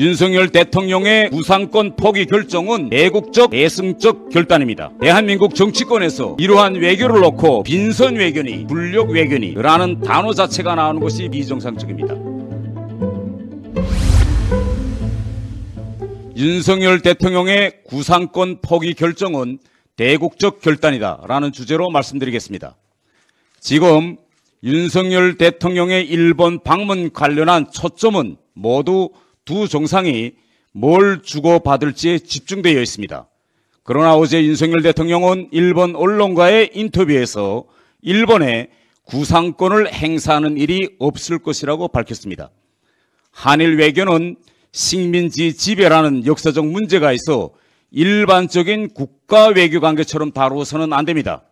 윤석열 대통령의 부상권 포기 결정은 애국적 대승적 결단입니다. 대한민국 정치권에서 이러한 외교를 놓고 빈선 외교니 불력 외교니 라는 단어 자체가 나오는 것이 비정상적입니다. 윤석열 대통령의 구상권 포기 결정은 대국적 결단이다 라는 주제로 말씀드리겠습니다. 지금 윤석열 대통령의 일본 방문 관련한 초점은 모두 두 정상이 뭘 주고받을지에 집중되어 있습니다. 그러나 어제 윤석열 대통령은 일본 언론과의 인터뷰에서 일본에 구상권을 행사하는 일이 없을 것이라고 밝혔습니다. 한일 외교는 식민지 지배라는 역사적 문제가 있어 일반적인 국가 외교 관계처럼 다루어서는 안 됩니다.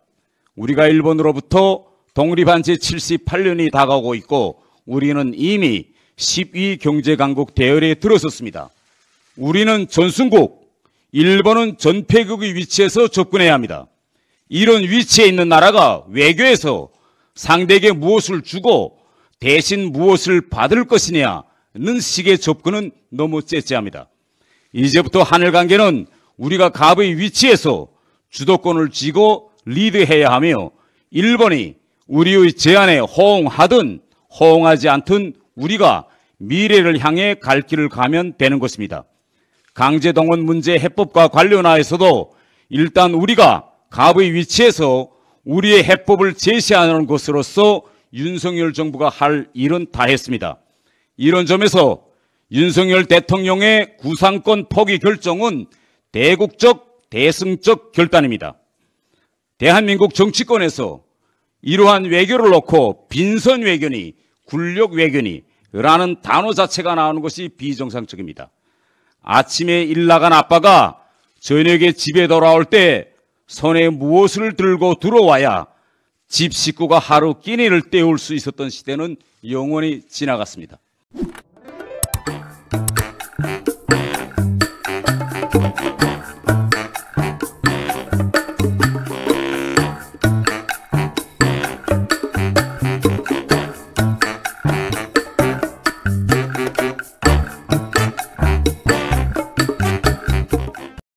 우리가 일본으로부터 독립한 지 78년이 다가오고 있고 우리는 이미 10위 경제강국 대열에 들어섰습니다. 우리는 전순국, 일본은 전패국의 위치에서 접근해야 합니다. 이런 위치에 있는 나라가 외교에서 상대에게 무엇을 주고 대신 무엇을 받을 것이냐는 식의 접근은 너무 째째합니다. 이제부터 하늘 관계는 우리가 갑의 위치에서 주도권을 쥐고 리드해야 하며 일본이 우리의 제안에 호응하든 호응하지 않든 우리가 미래를 향해 갈 길을 가면 되는 것입니다. 강제동원 문제 해법과 관련하여서도 일단 우리가 갑의 위치에서 우리의 해법을 제시하는 것으로서 윤석열 정부가 할 일은 다 했습니다. 이런 점에서 윤석열 대통령의 구상권 포기 결정은 대국적 대승적 결단입니다. 대한민국 정치권에서 이러한 외교를 놓고 빈선 외교니 굴력 외교니 라는 단어 자체가 나오는 것이 비정상적입니다. 아침에 일 나간 아빠가 저녁에 집에 돌아올 때 손에 무엇을 들고 들어와야 집 식구가 하루 끼니를 때울 수 있었던 시대는 영원히 지나갔습니다.